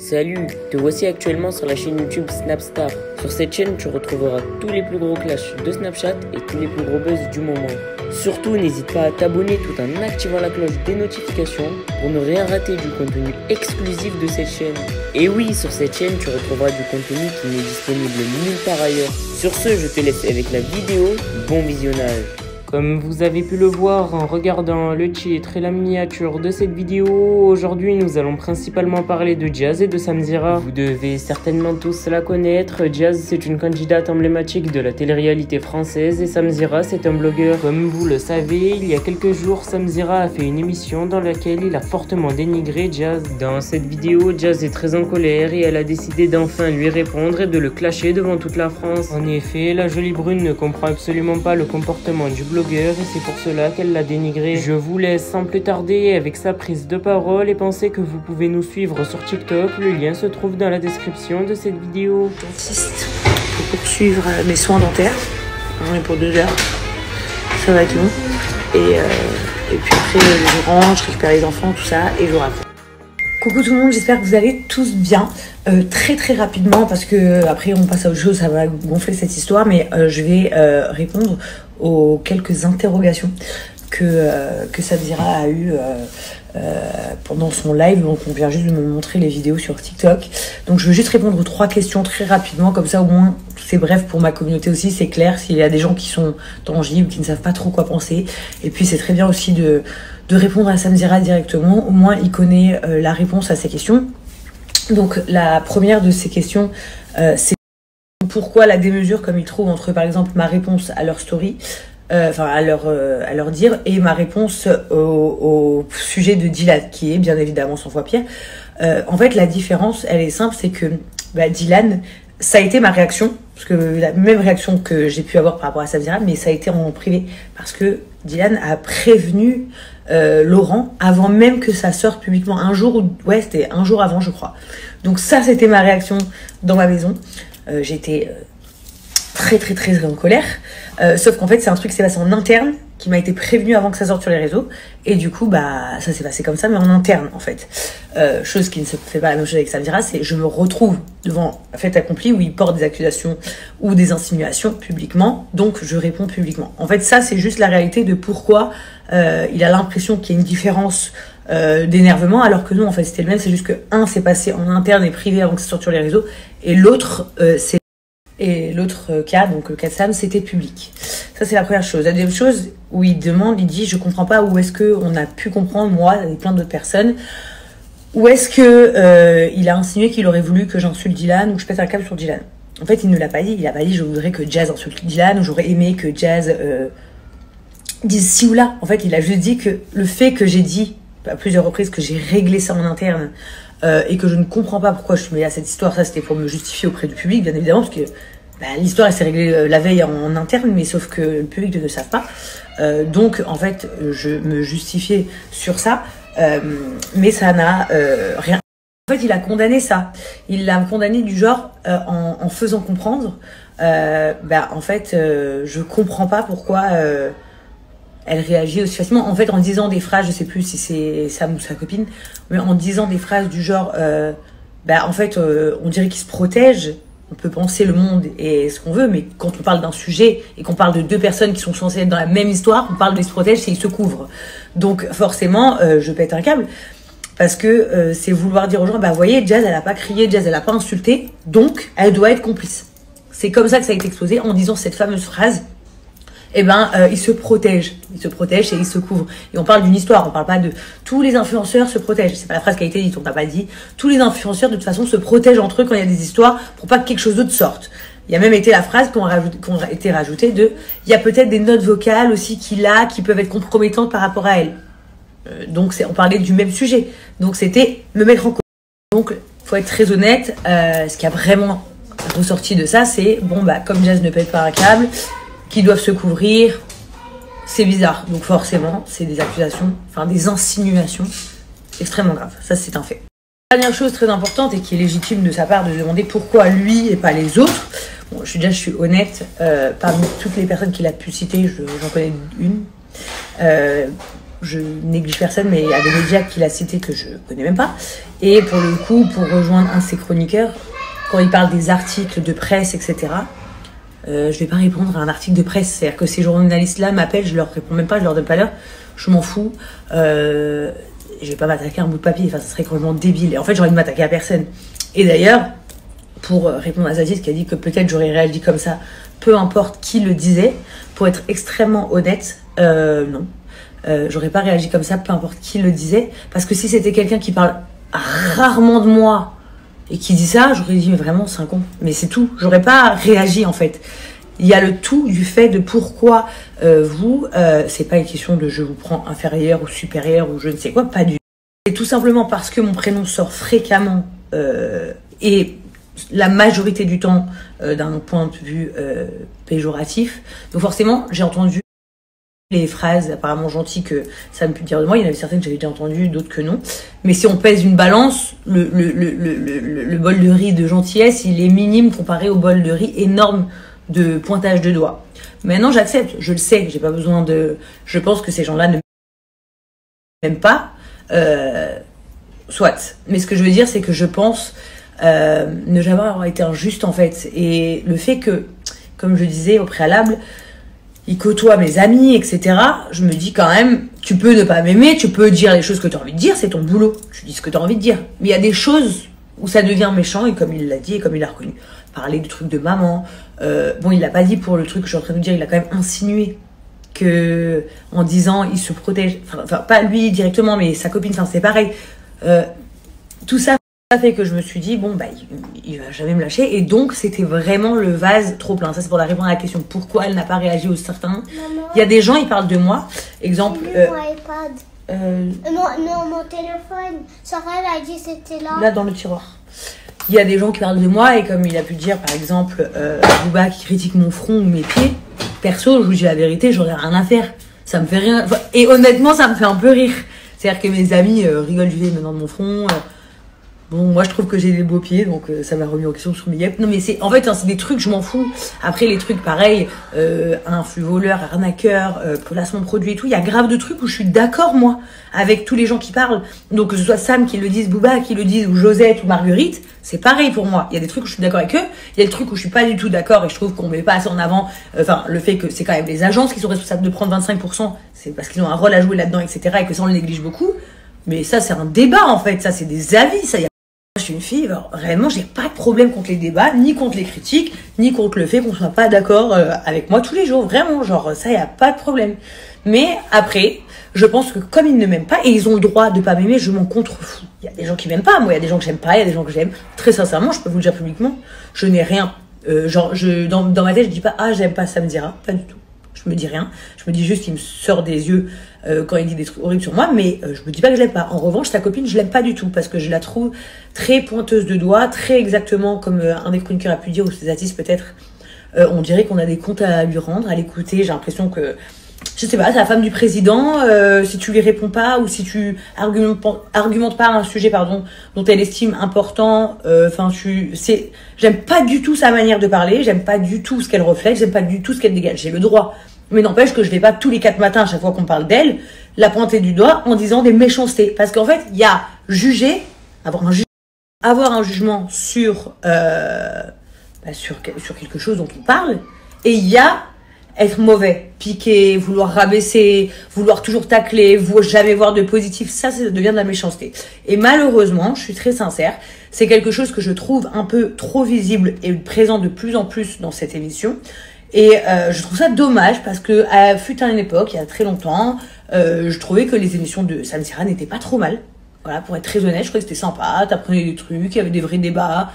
Salut, te voici actuellement sur la chaîne YouTube Snapstar. Sur cette chaîne, tu retrouveras tous les plus gros clashs de Snapchat et tous les plus gros buzz du moment. Surtout, n'hésite pas à t'abonner tout en activant la cloche des notifications pour ne rien rater du contenu exclusif de cette chaîne. Et oui, sur cette chaîne, tu retrouveras du contenu qui n'est disponible nulle part ailleurs. Sur ce, je te laisse avec la vidéo. Bon visionnage. Comme vous avez pu le voir en regardant le titre et la miniature de cette vidéo, aujourd'hui nous allons principalement parler de Jazz et de Samzira. Vous devez certainement tous la connaître, Jazz c'est une candidate emblématique de la télé-réalité française et Samzira c'est un blogueur. Comme vous le savez, il y a quelques jours Samzira a fait une émission dans laquelle il a fortement dénigré Jazz. Dans cette vidéo, Jazz est très en colère et elle a décidé d'enfin lui répondre et de le clasher devant toute la France. En effet, la jolie brune ne comprend absolument pas le comportement du blogueur et c'est pour cela qu'elle l'a dénigré. Je vous laisse sans plus tarder avec sa prise de parole et pensez que vous pouvez nous suivre sur TikTok. Le lien se trouve dans la description de cette vidéo. Dentiste pour poursuivre euh, mes soins dentaires. J'en ai pour deux heures. Ça va être long. Et, euh, puis après, je rentre, je récupère les enfants, tout ça, et je rentre. Coucou tout le monde, j'espère que vous allez tous bien. Euh, très très rapidement, parce que euh, après on passe à autre chose, ça va gonfler cette histoire, mais euh, je vais euh, répondre aux quelques interrogations que, euh, que Sabzira a eues euh, pendant son live. Donc on vient juste de me montrer les vidéos sur TikTok. Donc je veux juste répondre aux trois questions très rapidement, comme ça au moins c'est bref pour ma communauté aussi, c'est clair s'il y a des gens qui sont tangibles, qui ne savent pas trop quoi penser. Et puis c'est très bien aussi de, répondre à Samzira directement, au moins il connaît euh, la réponse à ces questions. Donc la première de ces questions, euh, c'est pourquoi la démesure comme ils trouvent entre par exemple ma réponse à leur story, euh, enfin à leur à leur dire et ma réponse au, sujet de Dylan qui est bien évidemment 100 fois pire. En fait la différence elle est simple, c'est que bah, Dylan ça a été ma réaction parce que la même réaction que j'ai pu avoir par rapport à Sabzira, mais ça a été en privé parce que Dylan a prévenu euh, Laurent avant même que ça sorte publiquement un jour ou ouais c'était un jour avant je crois. Donc ça c'était ma réaction dans ma maison. Euh, j'étais euh, très très très en colère. Euh, sauf qu'en fait c'est un truc qui s'est passé en interne qui m'a été prévenu avant que ça sorte sur les réseaux. Et du coup bah ça s'est passé comme ça mais en interne en fait. Euh, chose qui ne se fait pas la même chose avec Samira c'est je me retrouve devant fait accompli où il porte des accusations ou des insinuations publiquement donc je réponds publiquement. En fait ça c'est juste la réalité de pourquoi euh, il a l'impression qu'il y a une différence d'énervement alors que non en fait c'était le même. C'est juste que un s'est passé en interne et privé avant que ça sorte sur les réseaux et l'autre c'est et l'autre euh, cas, donc le cas de Sam, c'était public. Ça, c'est la première chose. La deuxième chose, où il demande, il dit, je comprends pas où est-ce que on a pu comprendre, moi et plein d'autres personnes, où est-ce que euh, il a insinué qu'il aurait voulu que j'insulte Dylan ou que je pète un câble sur Dylan. En fait, il ne l'a pas dit. Il a pas dit, je voudrais que Jazz insulte Dylan ou j'aurais aimé que Jazz euh, dise ci ou là. En fait, il a juste dit que le fait que j'ai dit à plusieurs reprises que j'ai réglé ça en interne euh, et que je ne comprends pas pourquoi je suis mêlée à cette histoire, ça c'était pour me justifier auprès du public, bien évidemment, parce que bah, l'histoire elle s'est réglée euh, la veille en, interne, mais sauf que le public ne le savent pas. Euh, donc en fait, je me justifiais sur ça, euh, mais ça n'a euh, rien. En fait, il a condamné ça. Il l'a condamné du genre euh, en, en faisant comprendre. Bah, en fait, je comprends pas pourquoi elle réagit aussi facilement. En fait, en disant des phrases, je sais plus si c'est Sam ou sa copine, mais en disant des phrases du genre, euh, bah, en fait, euh, on dirait qu'il se protège. On peut penser le monde et ce qu'on veut, mais quand on parle d'un sujet et qu'on parle de deux personnes qui sont censées être dans la même histoire, on parle de se protège, c'est ils se couvrent. Donc forcément, euh, je pète un câble parce que c'est vouloir dire aux gens, bah voyez, Jazz, elle a pas crié, Jazz, elle a pas insulté, donc elle doit être complice. C'est comme ça que ça a été exposé en disant cette fameuse phrase eh ben, euh, ils se protègent. Ils se protègent et ils se couvrent. Et on parle d'une histoire, on parle pas de tous les influenceurs se protègent. C'est pas la phrase qui a été dite, on t'a pas dit. Tous les influenceurs, de toute façon, se protègent entre eux quand il y a des histoires pour pas que quelque chose d'autre sorte. Il y a même été la phrase qu'on a été rajoutée de, il y a peut-être des notes vocales aussi qu'il a qui peuvent être compromettantes par rapport à elle. Euh, donc, on parlait du même sujet. Donc, c'était me mettre en cause. Donc, faut être très honnête. Euh, ce qui a vraiment ressorti de ça, c'est bon, bah, comme Jazz ne pète pas un câble, qui doivent se couvrir. C'est bizarre. Donc forcément, c'est des accusations, enfin des insinuations extrêmement graves. Ça, c'est un fait. Dernière chose très importante et qui est légitime de sa part de demander pourquoi lui et pas les autres. Bon, je suis déjà, je suis honnête. euh, parmi toutes les personnes qu'il a pu citer, je- j'en connais une. Euh, je néglige personne, mais il y a des médias qu'il a cités que je connais même pas. Et pour le coup, pour rejoindre un de ses chroniqueurs, quand il parle des articles de presse, etc., euh, je vais pas répondre à un article de presse. C'est-à-dire que ces journalistes-là m'appellent, je leur réponds même pas, je leur donne pas l'heure. Je m'en fous. Euh, je vais pas m'attaquer à un bout de papier. Enfin, ça serait complètement débile. Et en fait, envie de m'attaquer à personne. Et d'ailleurs, pour répondre à Zazie, qui a dit que peut-être j'aurais réagi comme ça, peu importe qui le disait, pour être extrêmement honnête, euh, non. Euh, j'aurais pas réagi comme ça, peu importe qui le disait. Parce que si c'était quelqu'un qui parle rarement de moi et qui dit ça, j'aurais dit, mais vraiment, c'est un con. Mais c'est tout. J'aurais pas réagi, en fait. Il y a le tout du fait de pourquoi euh, vous, euh, c'est pas une question de je vous prends inférieur ou supérieur ou je ne sais quoi, pas du tout. C'est tout simplement parce que mon prénom sort fréquemment euh, et la majorité du temps euh, d'un point de vue euh, péjoratif. Donc forcément, j'ai entendu les phrases apparemment gentilles que ça me peut dire de moi. Il y en avait certaines que j'avais déjà entendues, d'autres que non. Mais si on pèse une balance, le bol de riz de gentillesse, il est minime comparé au bol de riz énorme de pointage de doigts. Maintenant, j'accepte, je le sais, j'ai pas besoin de. Je pense que ces gens-là ne m'aiment pas. Euh, soit. Mais ce que je veux dire, c'est que je pense euh, ne jamais avoir été injuste en fait. Et le fait que, comme je disais au préalable, il côtoie mes amis, etc. Je me dis quand même, tu peux ne pas m'aimer, tu peux dire les choses que tu as envie de dire, c'est ton boulot. Tu dis ce que tu as envie de dire. Mais il y a des choses où ça devient méchant, et comme il l'a dit, et comme il l'a reconnu. Parler du truc de maman. Euh, bon, il l'a pas dit pour le truc que je suis en train de dire, il a quand même insinué que, en disant, il se protège. Enfin, pas lui directement, mais sa copine, enfin, c'est pareil. Euh, tout ça ça fait que je me suis dit bon bah il, il va jamais me lâcher. Et donc c'était vraiment le vase trop plein. Ça c'est pour la répondre à la question pourquoi elle n'a pas réagi aux certains il y a des gens ils parlent de moi. Exemple euh, mon iPad. euh, Non, non, mon téléphone. Sarah, elle a dit c'était là. là dans le tiroir. Il y a des gens qui parlent de moi et comme il a pu dire par exemple euh, Booba qui critique mon front ou mes pieds perso je vous dis la vérité j'aurais rien à faire. Ça me fait rien. Et honnêtement ça me fait un peu rire. C'est à dire que mes amis euh, rigolent du fait maintenant de mon front euh, Bon, moi je trouve que j'ai des beaux pieds, donc euh, ça m'a remis en question sur mes yep. Non, mais c'est en fait, hein, c'est des trucs, je m'en fous. Après, les trucs pareils, euh, un flux voleur, arnaqueur, euh, placement produit et tout, il y a grave de trucs où je suis d'accord, moi, avec tous les gens qui parlent. Donc, que ce soit Sam qui le dise, Booba qui le dise, ou Josette ou Marguerite, c'est pareil pour moi. Il y a des trucs où je suis d'accord avec eux, il y a des trucs où je suis pas du tout d'accord et je trouve qu'on met pas assez en avant, euh, enfin, le fait que c'est quand même les agences qui sont responsables de prendre 25%, c'est parce qu'ils ont un rôle à jouer là-dedans, etc. et que ça on le néglige beaucoup. Mais ça, c'est un débat en fait, ça, c'est des avis, ça, je suis une fille, alors, réellement, j'ai pas de problème contre les débats, ni contre les critiques, ni contre le fait qu'on soit pas d'accord euh, avec moi tous les jours. Vraiment, genre, ça, y a pas de problème. Mais après, je pense que comme ils ne m'aiment pas, et ils ont le droit de pas m'aimer, je m'en contrefous. Il y a des gens qui m'aiment pas, moi, il y a des gens que j'aime pas, il y a des gens que j'aime. Très sincèrement, je peux vous le dire publiquement, je n'ai rien. Euh, genre, je, dans, dans ma tête, je dis pas, ah, j'aime pas Samzira, pas du tout. Je me dis rien. Je me dis juste qu'il me sort des yeux euh, quand il dit des trucs horribles sur moi, mais euh, je me dis pas que je l'aime pas. En revanche, sa copine, je l'aime pas du tout parce que je la trouve très pointeuse de doigts, très exactement comme euh, un des chroniqueurs a pu dire, ou ses artistes peut-être. Euh, on dirait qu'on a des comptes à lui rendre, à l'écouter. J'ai l'impression que, je sais pas, c'est la femme du président. euh, si tu lui réponds pas ou si tu argumentes, pas- argumentes pas un sujet, pardon, dont elle estime important, euh, enfin, tu, c'est, j'aime pas du tout sa manière de parler. J'aime pas du tout ce qu'elle reflète. J'aime pas du tout ce qu'elle dégage. J'ai le droit. Mais n'empêche que je vais pas tous les quatre matins, à chaque fois qu'on parle d'elle, la pointer du doigt en disant des méchancetés. Parce qu'en fait, il y a juger, avoir un, jugement sur, euh, bah, sur, que- sur quelque chose dont on parle, et il y a être mauvais, piquer, vouloir rabaisser, vouloir toujours tacler, vou- jamais voir de positif, ça, ça devient de la méchanceté. Et malheureusement, je suis très sincère, c'est quelque chose que je trouve un peu trop visible et présent de plus en plus dans cette émission. Et euh, je trouve ça dommage parce que à fut à une époque, il y a très longtemps, euh, je trouvais que les émissions de Sam Sira n'étaient pas trop mal. Voilà, pour être très honnête, je trouvais que c'était sympa, t'apprenais des trucs, il y avait des vrais débats,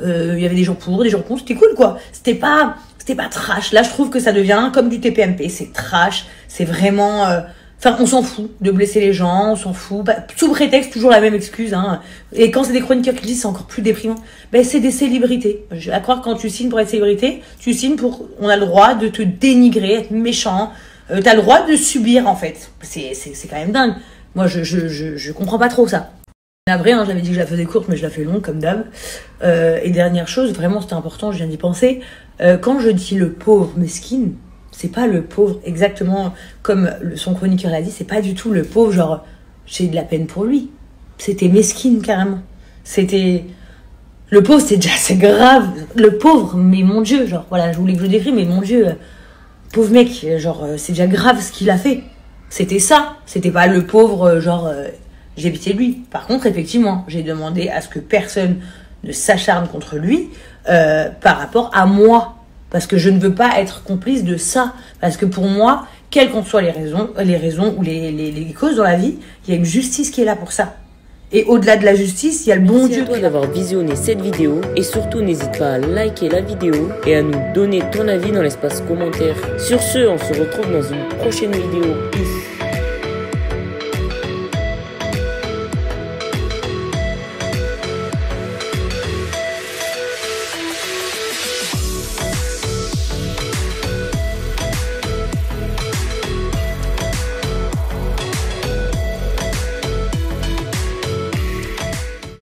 euh, il y avait des gens pour, des gens contre, c'était cool quoi. C'était pas, c'était pas trash. Là, je trouve que ça devient comme du TPMP, c'est trash, c'est vraiment, euh, enfin, on s'en fout de blesser les gens, on s'en fout, Bah, sous prétexte toujours la même excuse. Hein. Et quand c'est des chroniqueurs qui disent, c'est encore plus déprimant. Ben, c'est des célébrités. À croire quand tu signes pour être célébrité, tu signes pour, on a le droit de te dénigrer, être méchant. Euh, T'as le droit de subir en fait. C'est, quand même dingue. Moi, je, je, je, je comprends pas trop ça. Après, hein, j'avais dit que je la faisais courte, mais je la fais longue comme d'hab. Euh, et dernière chose, vraiment c'était important, je viens d'y penser. Euh, quand je dis le pauvre mesquine, c'est pas le pauvre, exactement comme son chroniqueur l'a dit, c'est pas du tout le pauvre, genre, j'ai de la peine pour lui. C'était mesquine, carrément. C'était. Le pauvre, c'est déjà assez grave. Le pauvre, mais mon Dieu, genre, voilà, je voulais que je le décris, mais mon Dieu, pauvre mec, genre, c'est déjà grave ce qu'il a fait. C'était ça. C'était pas le pauvre, genre, j'ai pitié de lui. Par contre, effectivement, j'ai demandé à ce que personne ne s'acharne contre lui euh, par rapport à moi. Parce que je ne veux pas être complice de ça. Parce que pour moi, quelles qu'en soient les raisons, les raisons ou les, les, les, causes dans la vie, il y a une justice qui est là pour ça. Et au-delà de la justice, il y a le bon Merci Dieu. à toi d'avoir visionné cette vidéo et surtout n'hésite pas à liker la vidéo et à nous donner ton avis dans l'espace commentaire. Sur ce, on se retrouve dans une prochaine vidéo. Peace.